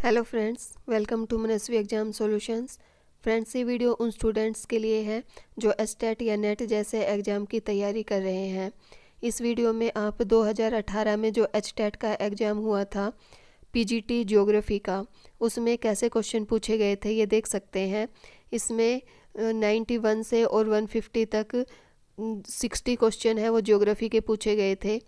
Hello friends welcome to Manasvi exam solutions friends ये video उन students के लिए है जो एस्टेट या नेट जैसे एग्ज़ाम की तैयारी कर रहे हैं। इस वीडियो में आप 2018 में जो एच का एग्ज़ाम हुआ था पीजीटी ज्योग्राफी का, उसमें कैसे क्वेश्चन पूछे गए थे ये देख सकते हैं। इसमें 91 से और 150 तक 60 क्वेश्चन है वो ज्योग्राफी के पूछे गए थे।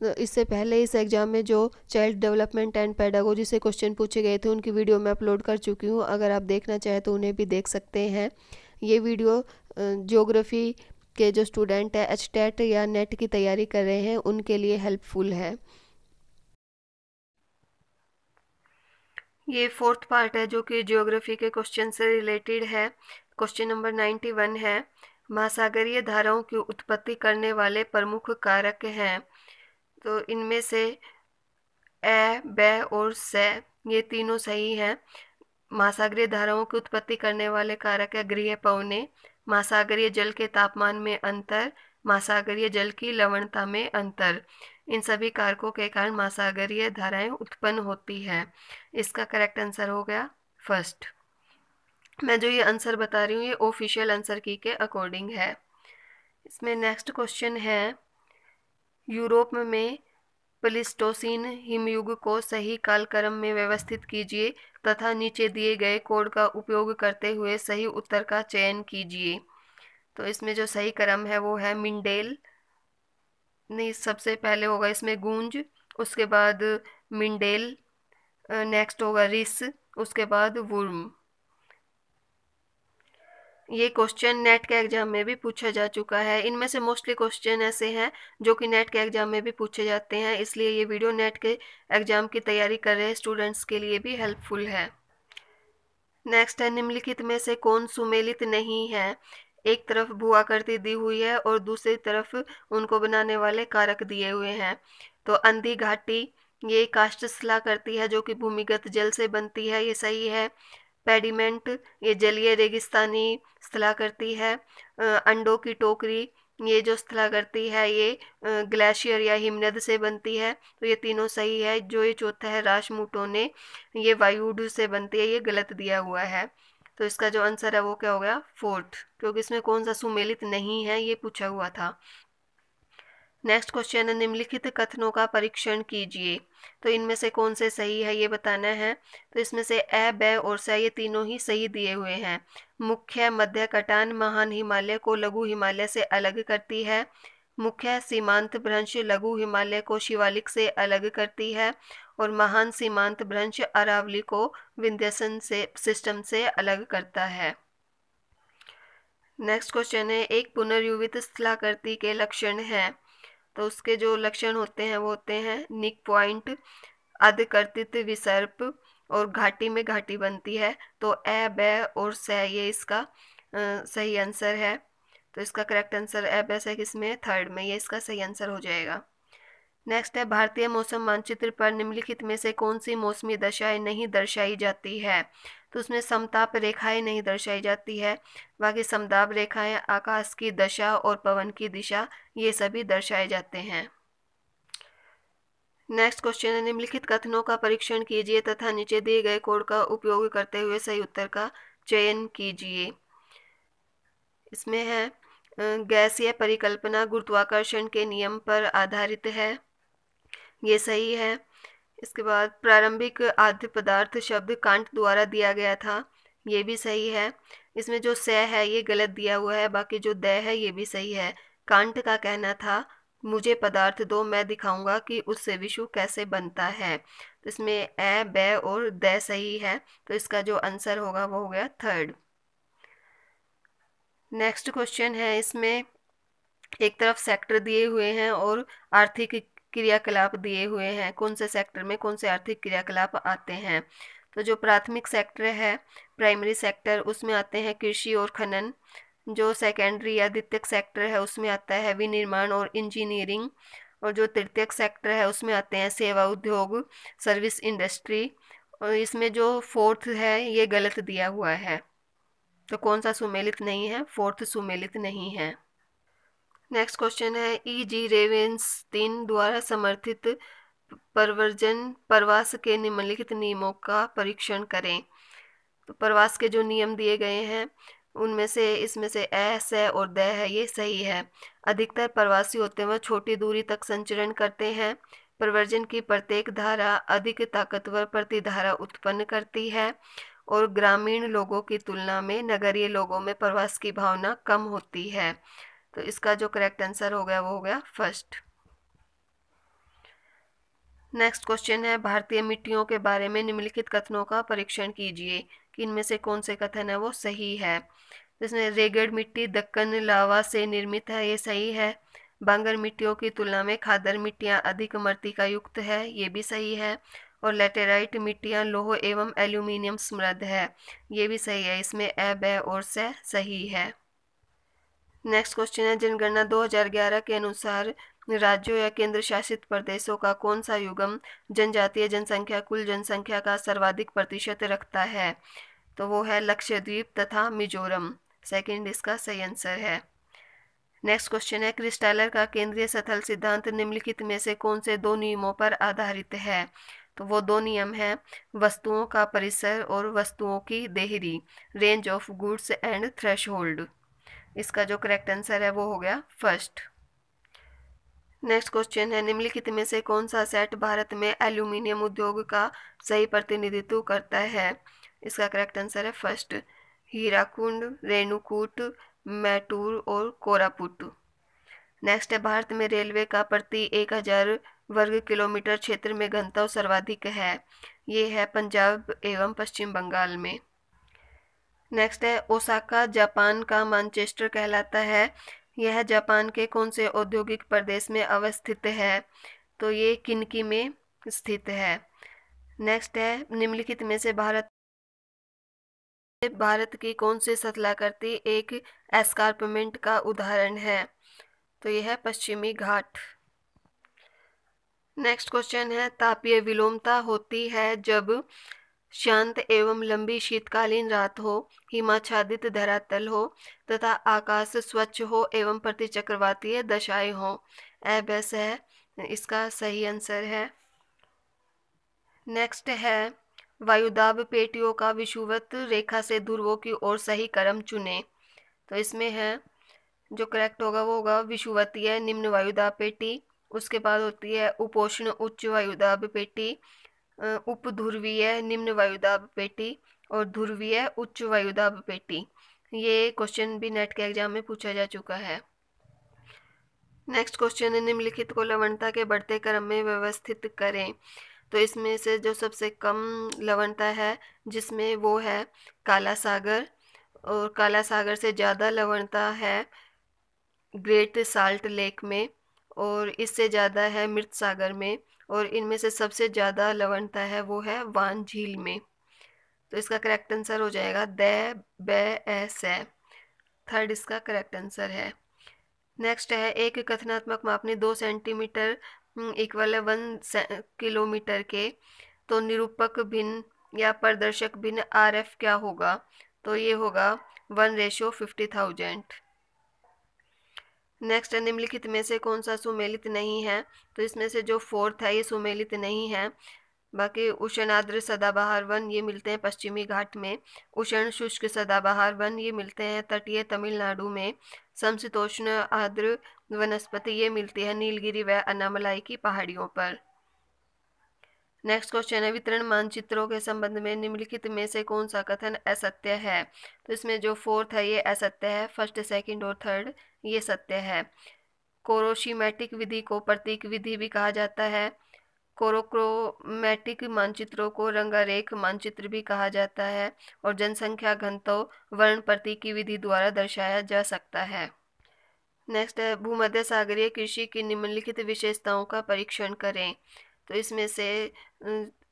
इससे पहले इस एग्ज़ाम में जो चाइल्ड डेवलपमेंट एंड पैडागोजी से क्वेश्चन पूछे गए थे, उनकी वीडियो मैं अपलोड कर चुकी हूँ। अगर आप देखना चाहें तो उन्हें भी देख सकते हैं। ये वीडियो ज्योग्राफी के जो स्टूडेंट है एच टेट या नेट की तैयारी कर रहे हैं, उनके लिए हेल्पफुल है। ये फोर्थ पार्ट है, जो कि जियोग्राफी के क्वेश्चन से रिलेटेड है। क्वेश्चन नंबर नाइन्टी वन है, महासागरीय धाराओं की उत्पत्ति करने वाले प्रमुख कारक हैं। तो इनमें से ए, ब और से, ये तीनों सही हैं। महासागरीय धाराओं की उत्पत्ति करने वाले कारक है गृह पवने महासागरीय जल के तापमान में अंतर महासागरीय जल की लवणता में अंतर। इन सभी कारकों के कारण महासागरीय धाराएँ उत्पन्न होती है। इसका करेक्ट आंसर हो गया फ़र्स्ट मैं जो ये आंसर बता रही हूँ, ये ऑफिशियल आंसर की के अकॉर्डिंग है। इसमें नेक्स्ट क्वेश्चन है। यूरोप में प्लिस्टोसिन हिमयुग को सही कालक्रम में व्यवस्थित कीजिए तथा नीचे दिए गए कोड का उपयोग करते हुए सही उत्तर का चयन कीजिए। तो इसमें जो सही क्रम है वो है मिंडेल। नहीं, सबसे पहले होगा इसमें गूंज, उसके बाद मिंडेल नेक्स्ट होगा रिस, उसके बाद वुर्म। ये क्वेश्चन नेट के एग्ज़ाम में भी पूछा जा चुका है। इनमें से मोस्टली क्वेश्चन ऐसे हैं जो कि नेट के एग्ज़ाम में भी पूछे जाते हैं, इसलिए ये वीडियो नेट के एग्ज़ाम की तैयारी कर रहे स्टूडेंट्स के लिए भी हेल्पफुल है। नेक्स्ट है, निम्नलिखित में से कौन सुमेलित नहीं है? एक तरफ़ भू आकृति दी हुई है और दूसरी तरफ़ उनको बनाने वाले कारक दिए हुए हैं। तो अंधी घाटी, ये काष्ट शिला करती है जो कि भूमिगत जल से बनती है, ये सही है। पेडिमेंट, ये जलीय रेगिस्तानी स्थला करती है। अंडों की टोकरी, ये जो स्थला करती है, ये ग्लेशियर या हिमनद से बनती है। तो ये तीनों सही है। जो ये चौथा है राशमूटों ये वायुड से बनती है ये गलत दिया हुआ है। तो इसका जो आंसर है वो क्या हो गया? फोर्थ, क्योंकि इसमें कौन सा सुमेलित नहीं है, ये पूछा हुआ था। नेक्स्ट क्वेश्चन है, निम्नलिखित कथनों का परीक्षण कीजिए। तो इनमें से कौन से सही है, ये बताना है। तो इसमें से ए, ब और स, ये तीनों ही सही दिए हुए हैं। मुख्य, मध्य, कटान, महान हिमालय को लघु हिमालय से अलग करती है। मुख्य, सीमांत भ्रंश लघु हिमालय को शिवालिक से अलग करती है। और महान, सीमांत भ्रंश अरावली को विंध्यसन से, सिस्टम से अलग करता है। नेक्स्ट क्वेश्चन है, एक पुनर्युवित स्थलाकृति के लक्षण हैं। तो उसके जो लक्षण होते हैं वो होते हैं निक पॉइंट अधकर्तित विसर्प और घाटी में घाटी बनती है। तो ए ब और स ये इसका आ, सही आंसर है। तो इसका करेक्ट आंसर ए ब से किसमें? थर्ड में। ये इसका सही आंसर हो जाएगा। नेक्स्ट है भारतीय मौसम मानचित्र पर निम्नलिखित में से कौन सी मौसमी दशाएँ नहीं दर्शाई जाती है? तो उसमें समताप रेखाएँ नहीं दर्शाई जाती है। बाकी समताप रेखाएँ आकाश की दशा और पवन की दिशा, ये सभी दर्शाए जाते हैं। नेक्स्ट क्वेश्चन है, निम्नलिखित कथनों का परीक्षण कीजिए तथा नीचे दिए गए कोड का उपयोग करते हुए सही उत्तर का चयन कीजिए। इसमें है गैस गैसीय परिकल्पना गुरुत्वाकर्षण के नियम पर आधारित है। ये सही है। इसके बाद प्रारंभिक आद्य पदार्थ शब्द कांट द्वारा दिया गया था, ये भी सही है। इसमें जो स है, ये गलत दिया हुआ है, बाकी जो द है, ये भी सही है। कांट का कहना था, मुझे पदार्थ दो, मैं दिखाऊँगा कि उससे विश्व कैसे बनता है। तो इसमें ए ब और द सही है तो इसका जो आंसर होगा, वो हो गया थर्ड। नेक्स्ट क्वेश्चन है, इसमें एक तरफ़ सेक्टर दिए हुए हैं और आर्थिक क्रियाकलाप दिए हुए हैं, कौन से सेक्टर में कौन से आर्थिक क्रियाकलाप आते हैं? तो जो प्राथमिक सेक्टर है प्राइमरी सेक्टर उसमें आते हैं कृषि और खनन। जो सेकेंडरी या द्वितीयक सेक्टर है, उसमें आता है विनिर्माण और इंजीनियरिंग और जो तृतीयक सेक्टर है, उसमें आते हैं सेवा उद्योग सर्विस इंडस्ट्री और इसमें जो फोर्थ है, ये गलत दिया हुआ है। तो कौन सा सुमेलित नहीं है? फोर्थ सुमेलित नहीं है। नेक्स्ट क्वेश्चन है ई जी रेवेंस तीन द्वारा समर्थित परवर्जन प्रवास के निम्नलिखित नियमों का परीक्षण करें। तो प्रवास के जो नियम दिए गए हैं, उनमें से, इसमें से एस है और द है, ये सही है। अधिकतर प्रवासी होते हैं वह छोटी दूरी तक संचरण करते हैं। प्रवर्जन की प्रत्येक धारा अधिक ताकतवर प्रतिधारा उत्पन्न करती है और ग्रामीण लोगों की तुलना में नगरीय लोगों में प्रवास की भावना कम होती है। तो इसका जो करेक्ट आंसर हो गया, वो हो गया फ़र्स्ट नेक्स्ट क्वेश्चन है, भारतीय मिट्टियों के बारे में निम्नलिखित कथनों का परीक्षण कीजिए कि इनमें से कौन से कथन है, वो सही है। जिसमें रेगड़ मिट्टी, दक्कन लावा से निर्मित है, ये सही है। बांगर मिट्टियों की तुलना में खादर मिट्टियाँ अधिक मर्तिका युक्त है, ये भी सही है। और लेटेराइट मिट्टियाँ लोह एवं एल्यूमिनियम समृद्ध है, ये भी सही है। इसमें ए ब और से सही है। नेक्स्ट क्वेश्चन है, जनगणना 2011 के अनुसार राज्यों या केंद्र शासित प्रदेशों का कौन सा युगम जनजातीय जनसंख्या, कुल जनसंख्या का सर्वाधिक प्रतिशत रखता है? तो वो है लक्षद्वीप तथा मिजोरम। सेकंड इसका सही आंसर है। नेक्स्ट क्वेश्चन है, क्रिस्टालर का केंद्रीय सथल सिद्धांत निम्नलिखित में से कौन से दो नियमों पर आधारित है? तो वो दो नियम हैं, वस्तुओं का परिसर और वस्तुओं की देहरी range of goods and threshold इसका जो करेक्ट आंसर है वो हो गया फ़र्स्ट नेक्स्ट क्वेश्चन है, निम्नलिखित में से कौन सा सेट भारत में एल्यूमिनियम उद्योग का सही प्रतिनिधित्व करता है? इसका करेक्ट आंसर है फ़र्स्ट हीराकुंड, रेणुकूट, मैटूर और कोरापुट. नेक्स्ट है, भारत में रेलवे का प्रति एक हज़ार वर्ग किलोमीटर क्षेत्र में घनत्व सर्वाधिक है. ये है पंजाब एवं पश्चिम बंगाल में. नेक्स्ट है ओसाका जापान का मानचेस्टर कहलाता है। यह जापान के कौन से औद्योगिक प्रदेश में अवस्थित है? तो ये किनकी में स्थित है? नेक्स्ट है, निम्नलिखित में से भारत भारत की कौन सी सतलाकृति एक एस्कारपमेंट का उदाहरण है? तो यह है पश्चिमी घाट। नेक्स्ट क्वेश्चन है, तापीय विलोमता होती है जब शांत एवं लंबी शीतकालीन रात हो, हिमाच्छादित धरातल हो, तथा आकाश स्वच्छ हो एवं प्रति चक्रवातीय दशाएँ हो। एबस है। इसका सही आंसर है। नेक्स्ट है। वायुदाब पेटियों का विषुवत रेखा से ध्रुवों की ओर सही क्रम चुने। तो इसमें है। जो करेक्ट होगा वो होगा विषुवतीय निम्न वायुदाब पेटी, उसके बाद होती है उपोष्ण उच्च वायुदाब पेटी उप ध्रुवीय निम्न वायुदाब पेटी और ध्रुवीय उच्च वायुदाब पेटी। ये क्वेश्चन भी नेट के एग्ज़ाम में पूछा जा चुका है। नेक्स्ट क्वेश्चन है, निम्नलिखित को लवणता के बढ़ते क्रम में व्यवस्थित करें। तो इसमें से जो सबसे कम लवणता है, जिसमें वो है काला सागर और काला सागर से ज़्यादा लवणता है ग्रेट साल्ट लेक में और इससे ज़्यादा है मृत सागर में। और इनमें से सबसे ज़्यादा लवणता है वो है वान झील में। तो इसका करेक्ट आंसर हो जाएगा द, ब एस है थर्ड इसका करेक्ट आंसर है। नेक्स्ट है, एक कथनात्मक मापनी दो सेंटीमीटर इक्वल है वन किलोमीटर के। तो निरूपक भिन्न या प्रदर्शक भिन्न आर एफ़ क्या होगा? तो ये होगा one ratio fifty thousand next निम्नलिखित में से कौन सा सुमेलित नहीं है? तो इसमें से जो फोर्थ है, ये सुमेलित नहीं है। बाकी उष्ण आद्र सदाबहार वन, ये मिलते हैं पश्चिमी घाट में। उष्ण शुष्क सदाबहार वन, ये मिलते हैं तटीय तमिलनाडु में। समशीतोष्ण आद्र वनस्पति, ये मिलती है नीलगिरी व अनामलाई की पहाड़ियों पर। नेक्स्ट क्वेश्चन है, वितरण मानचित्रों के संबंध में निम्नलिखित में से कौन सा कथन असत्य है? तो इसमें जो फोर्थ है, ये असत्य है फ़र्स्ट सेकंड और थर्ड ये सत्य है। कोरोशीमेटिक विधि को प्रतीक विधि भी कहा जाता है। कोरोक्रोमैटिक मानचित्रों को रंगारेख मानचित्र भी कहा जाता है और जनसंख्या घनत्व वर्ण प्रतीक की विधि द्वारा दर्शाया जा सकता है। नेक्स्ट है, भूमध्य सागरीय कृषि की निम्नलिखित विशेषताओं का परीक्षण करें। तो इसमें से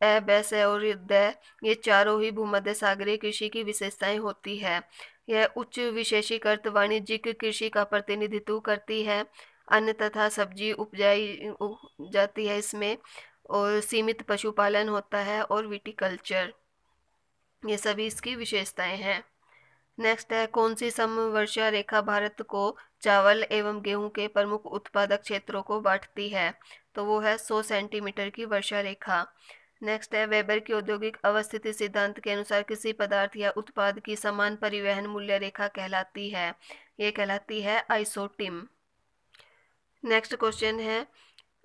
ए बैस और द, ये चारों ही भूमध्य सागरीय कृषि की विशेषताएँ होती है। यह उच्च विशेषीकृत वाणिज्यिक कृषि का प्रतिनिधित्व करती है। अन्न तथा सब्ज़ी उपजाई जाती है इसमें और सीमित पशुपालन होता है और विटिकल्चर। ये सभी इसकी विशेषताएँ हैं। नेक्स्ट है, कौन सी समवर्षा रेखा भारत को चावल एवं गेहूँ के प्रमुख उत्पादक क्षेत्रों को बांटती है? तो वो है 100 सेंटीमीटर की वर्षा रेखा। नेक्स्ट है वेबर की औद्योगिक अवस्थिति सिद्धांत के अनुसार किसी पदार्थ या उत्पाद की समान परिवहन मूल्य रेखा कहलाती है। ये कहलाती है आइसोटिम। नेक्स्ट क्वेश्चन है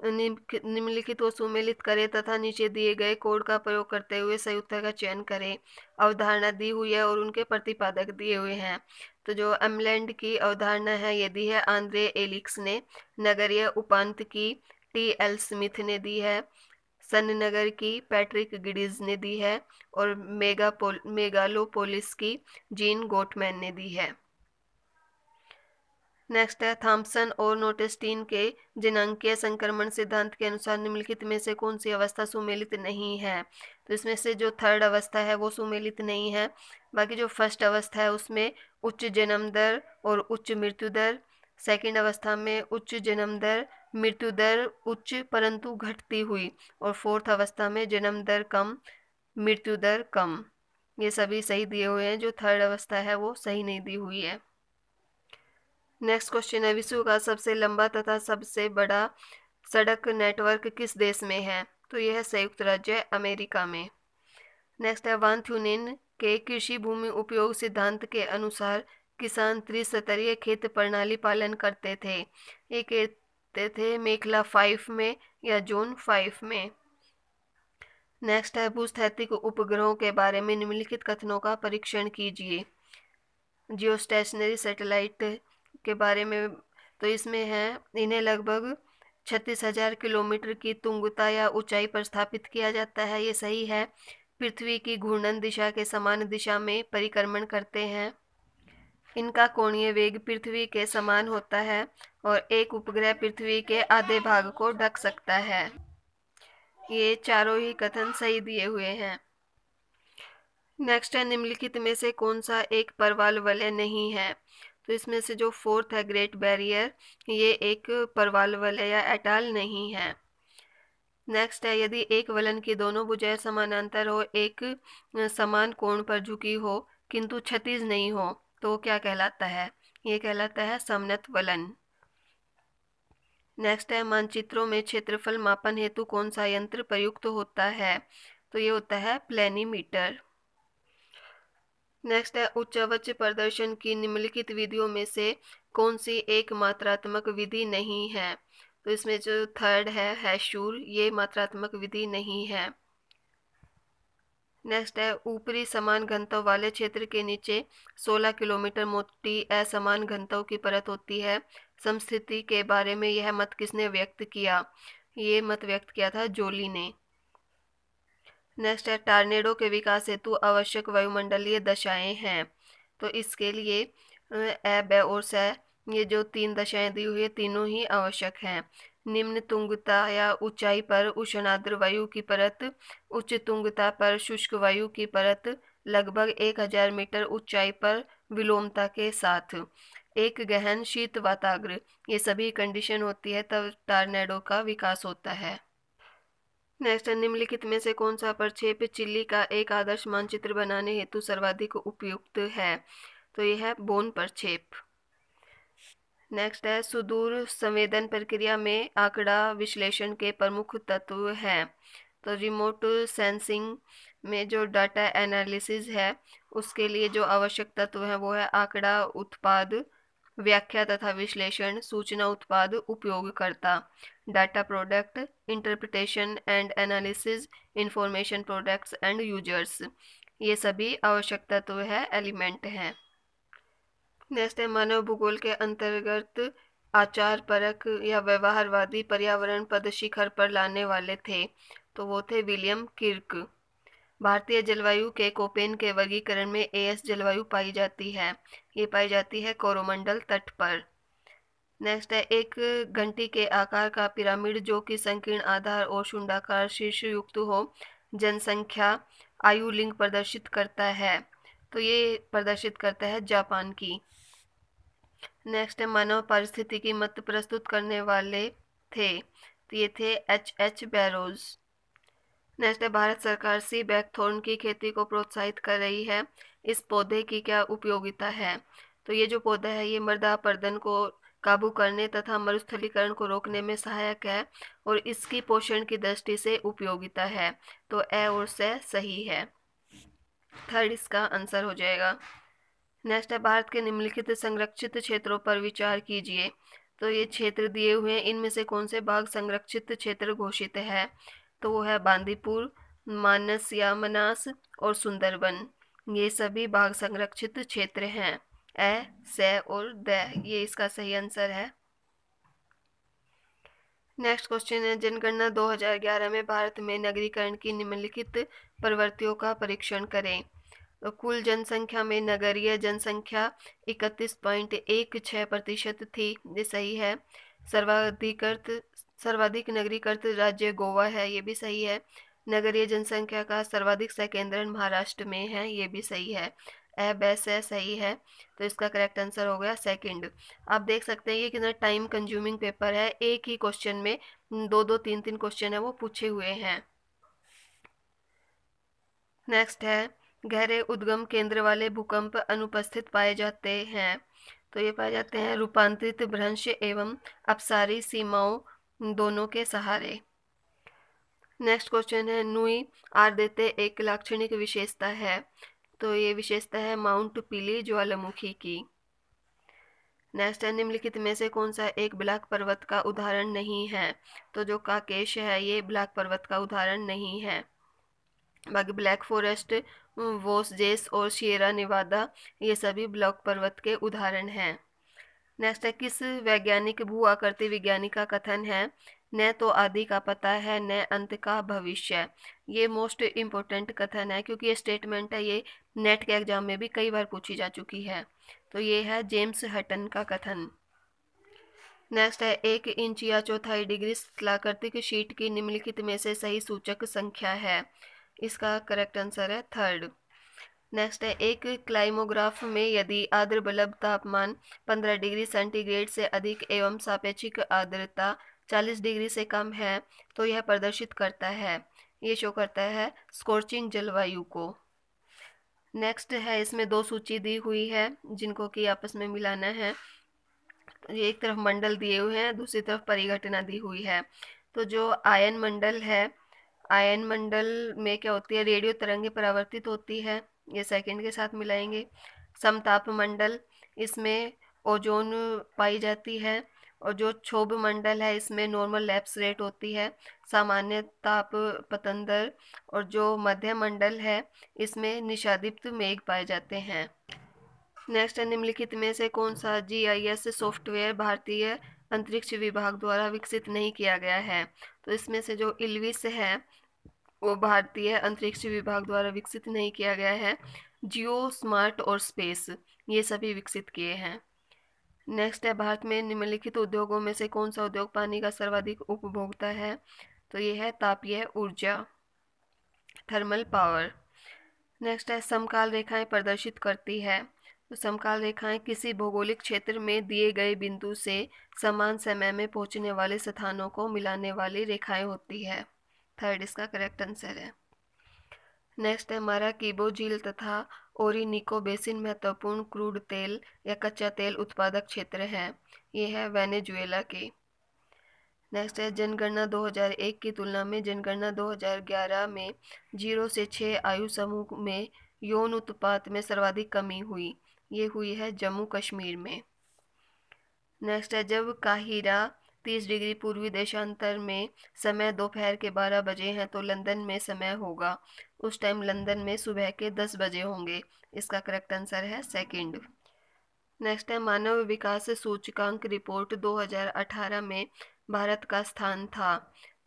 निम्नलिखित व सुमेलित करें तथा नीचे दिए गए कोड का प्रयोग करते हुए सही उत्तर का चयन करें। अवधारणा दी हुई है और उनके प्रतिपादक दिए हुए हैं। तो जो एमलैंड की अवधारणा है, ये दी है आंद्रे एलिक्स ने। नगरीय उपांत की टी एल स्मिथ ने दी है सन नगर की पैट्रिक गिडीज ने दी है और मेगापोल, मेगालोपोलिस की जीन गोटमैन ने दी है। नेक्स्ट है थॉम्सन और नोटेस्टीन के जिनांकीय संक्रमण सिद्धांत के अनुसार निम्नलिखित में से कौन सी अवस्था सुमेलित नहीं है? तो इसमें से जो थर्ड अवस्था है वो सुमेलित नहीं है। बाकी जो फ़र्स्ट अवस्था है उसमें उच्च जन्म दर और उच्च मृत्यु दर सेकेंड अवस्था में उच्च जन्म दर मृत्यु दर उच्च परंतु घटती हुई और फोर्थ अवस्था में जन्म दर कम, मृत्यु दर कम। ये सभी सही दिए हुए हैं, जो थर्ड अवस्था है, वो सही नहीं दी हुई है। नेक्स्ट क्वेश्चन है, विश्व का सबसे लंबा तथा सबसे बड़ा सड़क नेटवर्क किस देश में है? तो यह है संयुक्त राज्य अमेरिका में। नेक्स्ट है वानथ्यूनिन के कृषि भूमि उपयोग सिद्धांत के अनुसार किसान त्रिस्तरीय खेत प्रणाली पालन करते थे। ये कहते थे मेखला फाइव में या जोन फाइव में। नेक्स्ट है, भूस्थैतिक उपग्रहों के बारे में निम्नलिखित कथनों का परीक्षण कीजिए। जियो स्टेशनरी सैटेलाइट के बारे में तो इसमें है, इन्हें लगभग छत्तीस हज़ार किलोमीटर की तुंगता या ऊंचाई पर स्थापित किया जाता है। ये सही है, पृथ्वी की घूर्णन दिशा के समान दिशा में परिक्रमण करते हैं। इनका कोणीय वेग पृथ्वी के समान होता है और एक उपग्रह पृथ्वी के आधे भाग को ढक सकता है। ये चारों ही कथन सही दिए हुए हैं। नेक्स्ट है, निम्नलिखित में से कौन सा एक परवाल वलय नहीं है? तो इसमें से जो फोर्थ है ग्रेट बैरियर ये एक परवाल वलय या एटाल नहीं है। नेक्स्ट है, यदि एक वलन की दोनों भुजाएँ समानांतर हो, एक समान कोण पर झुकी हो, किंतु क्षतिज नहीं हो तो क्या कहलाता है? ये कहलाता है समनत वलन। नेक्स्ट है, मानचित्रों में क्षेत्रफल मापन हेतु कौन सा यंत्र प्रयुक्त होता है? तो ये होता है प्लेनीमीटर नेक्स्ट है उच्च प्रदर्शन की निम्नलिखित विधियों में से कौन सी एक मात्रात्मक विधि नहीं है? तो इसमें जो थर्ड है हैशूर ये मात्रात्मक विधि नहीं है। नेक्स्ट है, ऊपरी समान घनत्व वाले क्षेत्र के नीचे 16 किलोमीटर मोटी असमान घनत्व की परत होती है। समस्थिति के बारे में यह मत किसने व्यक्त किया? ये मत व्यक्त किया था जोली ने। नेक्स्ट है, टार्नेडो के विकास हेतु आवश्यक वायुमंडलीय दशाएँ हैं। तो इसके लिए ए, ब और स, ये जो तीन दशाएँ दी हुई है, तीनों ही आवश्यक हैं। निम्न तुंगता या ऊंचाई पर उष्णाद्र वायु की परत, उच्च तुंगता पर शुष्क वायु की परत, लगभग एक हज़ार मीटर ऊंचाई पर विलोमता के साथ। एक गहन शीत वाताग्र, ये सभी कंडीशन होती है तब टार्नेडो का विकास होता है। नेक्स्ट निम्नलिखित में से कौन सा प्रक्षेप चिल्ली का एक आदर्श मानचित्र बनाने हेतु सर्वाधिक उपयुक्त है? तो यह है बोन प्रक्षेप। नेक्स्ट है, सुदूर संवेदन प्रक्रिया में आंकड़ा विश्लेषण के प्रमुख तत्व हैं। तो रिमोट सेंसिंग में जो डाटा एनालिसिस है, उसके लिए जो आवश्यक तत्व हैं, वो है आंकड़ा उत्पाद, व्याख्या तथा विश्लेषण, सूचना उत्पाद, उपयोगकर्ता data product interpretation and analysis information products and users ये सभी आवश्यक तत्व है एलिमेंट हैं। नेक्स्ट है मानव भूगोल के अंतर्गत आचार परक या व्यवहारवादी पर्यावरण पद शिखर पर लाने वाले थे तो वो थे विलियम किर्क। भारतीय जलवायु के कोपेन के वर्गीकरण में एएस जलवायु पाई जाती है। ये पाई जाती है कोरोमंडल तट पर। नेक्स्ट है, एक घंटी के आकार का पिरामिड जो कि संकीर्ण आधार और शुंडाकार शीर्ष युक्त हो, जनसंख्या आयु लिंग प्रदर्शित करता है। तो ये प्रदर्शित करता है जापान की। नेक्स्ट है मानव पारिस्थितिकी मत प्रस्तुत करने वाले थे। तो ये थे एच एच बैरोज़। नेक्स्ट है, भारत सरकार सी बैकथोर्न की खेती को प्रोत्साहित कर रही है। इस पौधे की क्या उपयोगिता है? तो ये जो पौधा है, ये मृदा पर्दन को काबू करने तथा मरुस्थलीकरण को रोकने में सहायक है और इसकी पोषण की दृष्टि से उपयोगिता है। तो ए और से सही है। थर्ड इसका आंसर हो जाएगा। नेक्स्ट है, भारत के निम्नलिखित संरक्षित क्षेत्रों पर विचार कीजिए। तो ये क्षेत्र दिए हुए हैं, इनमें से कौन से भाग संरक्षित क्षेत्र घोषित है? तो वो है बांदीपुर, मानस या मनास और सुंदरबन ये सभी भाग संरक्षित क्षेत्र हैं। ए, से और द, ये इसका सही आंसर है। नेक्स्ट क्वेश्चन है, जनगणना 2011 में भारत में नगरीकरण की निम्नलिखित प्रवृत्तियों का परीक्षण करें। तो कुल जनसंख्या में नगरीय जनसंख्या इकतीस पॉइंट एक छः प्रतिशत थी, ये सही है। सर्वाधिकृत सर्वाधिक नगरीकृत राज्य गोवा है, ये भी सही है। नगरीय जनसंख्या का सर्वाधिक सकेंद्रण महाराष्ट्र में है, ये भी सही है। ए बेस है सही है। तो इसका करेक्ट आंसर हो गया सेकंड आप देख सकते हैं ये कितना टाइम कंज्यूमिंग पेपर है। एक ही क्वेश्चन में, दो दो, तीन तीन क्वेश्चन है, वो पूछे हुए हैं। नेक्स्ट है गहरे उद्गम केंद्र वाले भूकंप अनुपस्थित पाए जाते हैं। तो ये पाए जाते हैं रूपांतरित भ्रंश एवं अपसारी सीमाओं दोनों के सहारे। नेक्स्ट क्वेश्चन है, नुई आर्द्रते एक लाक्षणिक विशेषता है। तो ये विशेषता है माउंट पीली ज्वालामुखी की। नेक्स्ट है, निम्नलिखित में से कौन सा एक ब्लैक पर्वत का उदाहरण नहीं है? तो जो काकेश है, ये ब्लैक पर्वत का उदाहरण नहीं है। बाकी ब्लैक फॉरेस्ट वोसजेस और शियरा निवादा, ये सभी ब्लॉक पर्वत के उदाहरण हैं। नेक्स्ट है, किस वैज्ञानिक भू आकृति विज्ञानी का कथन है? न तो आदि का पता है, न अंत का भविष्य। ये मोस्ट इम्पोर्टेंट कथन है, क्योंकि ये स्टेटमेंट है, ये नेट के एग्ज़ाम में भी कई बार पूछी जा चुकी है। तो ये है जेम्स हटन का कथन। नेक्स्ट है, एक इंच या चौथाई डिग्री स्थलाकृतिक शीट की निम्नलिखित में से सही सूचक संख्या है। इसका करेक्ट आंसर है थर्ड नेक्स्ट है, एक क्लाइमोग्राफ में यदि आर्द्र बल्ब तापमान 15 डिग्री सेंटीग्रेड से अधिक एवं सापेक्षिक आर्द्रता 40 डिग्री से कम है तो यह प्रदर्शित करता है। ये शो करता है स्कोर्चिंग जलवायु को। नेक्स्ट है, इसमें दो सूची दी हुई है, जिनको कि आपस में मिलाना है। ये एक तरफ़ मंडल दिए हुए हैं, दूसरी तरफ़ परिघटना दी हुई है। तो जो आयन मंडल है आयन मंडल में क्या होती है? रेडियो तरंगे परावर्तित होती है। ये सेकंड के साथ मिलाएँगे। समताप मंडल, इसमें ओजोन पाई जाती है और जो क्षोभ मंडल है, इसमें नॉर्मल लैप्स रेट होती है। सामान्य ताप पतंदर और जो मध्य मंडल है, इसमें निशादीप्त मेघ पाए जाते हैं। नेक्स्ट है निम्नलिखित में से कौन सा जीआईएस सॉफ्टवेयर भारतीय अंतरिक्ष विभाग द्वारा विकसित नहीं किया गया है? तो इसमें से जो इलविस है वो भारतीय अंतरिक्ष विभाग द्वारा विकसित नहीं किया गया है। जियो स्मार्ट और स्पेस, ये सभी विकसित किए हैं। नेक्स्ट है, भारत में निम्नलिखित उद्योगों में से कौन सा उद्योग पानी का सर्वाधिक उपभोक्ता है? तो ये है तापीय ऊर्जा, थर्मल पावर। नेक्स्ट है, समकाल रेखाएँ प्रदर्शित करती है। तो समकाल रेखाएँ किसी भौगोलिक क्षेत्र में दिए गए बिंदु से समान समय में पहुँचने वाले स्थानों को मिलाने वाली रेखाएँ होती है। थर्ड इसका करेक्ट आंसर है। नेक्स्ट है माराकीबो झील तथा ओरिनिको बेसिन महत्वपूर्ण क्रूड तेल या कच्चा तेल उत्पादक क्षेत्र है। ये है वेनेजुएला के। नेक्स्ट है, जनगणना 2001 की तुलना में जनगणना 2011 में ज़ीरो से छः आयु समूह में यौन उत्पाद में सर्वाधिक कमी हुई। ये हुई है जम्मू कश्मीर में। नेक्स्ट है, जब काहिरा तीस डिग्री पूर्वी देशांतर में समय दोपहर के बारह बजे हैं तो लंदन में समय होगा। उस टाइम लंदन में सुबह के दस बजे होंगे। इसका करेक्ट आंसर है सेकंड। नेक्स्ट है, मानव विकास सूचकांक रिपोर्ट 2018 में भारत का स्थान था।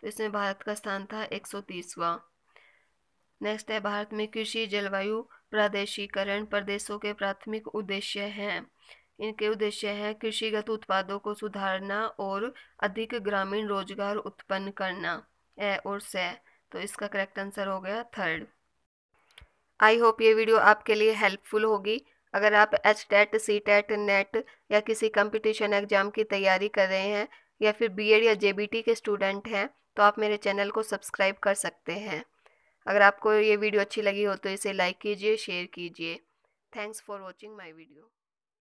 तो इसमें भारत का स्थान था एक सौ नेक्स्ट है, भारत में कृषि जलवायु प्रादेशिकरण प्रदेशों के प्राथमिक उद्देश्य हैं। इनके उद्देश्य हैं कृषिगत उत्पादों को सुधारना और अधिक ग्रामीण रोज़गार उत्पन्न करना, ए और से। तो इसका करेक्ट आंसर हो गया थर्ड आई होप ये वीडियो आपके लिए हेल्पफुल होगी। अगर आप H TET C TET NET या किसी कंपटीशन एग्ज़ाम की तैयारी कर रहे हैं या फिर बीएड या जेबीटी के स्टूडेंट हैं तो आप मेरे चैनल को सब्सक्राइब कर सकते हैं। अगर आपको ये वीडियो अच्छी लगी हो तो इसे लाइक कीजिए शेयर कीजिए। Thanks for watching my video